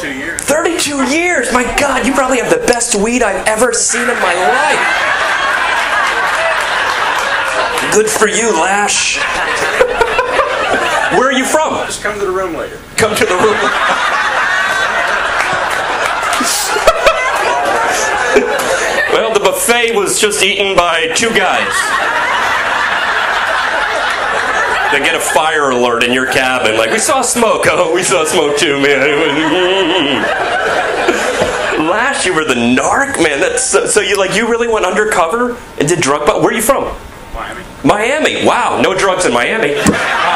Two years? My God, you probably have the best weed I've ever seen in my life. Good for you, Lash. Where are you from? Just come to the room later. Come to the room. well, the buffet was just eaten by two guys. They get a fire alert in your cabin. Like, we saw smoke. Oh, we saw smoke too, man. You were the narc, man. That's so, so you like you really went undercover and did drug. But where are you from? Miami. Miami. Wow, no drugs in Miami.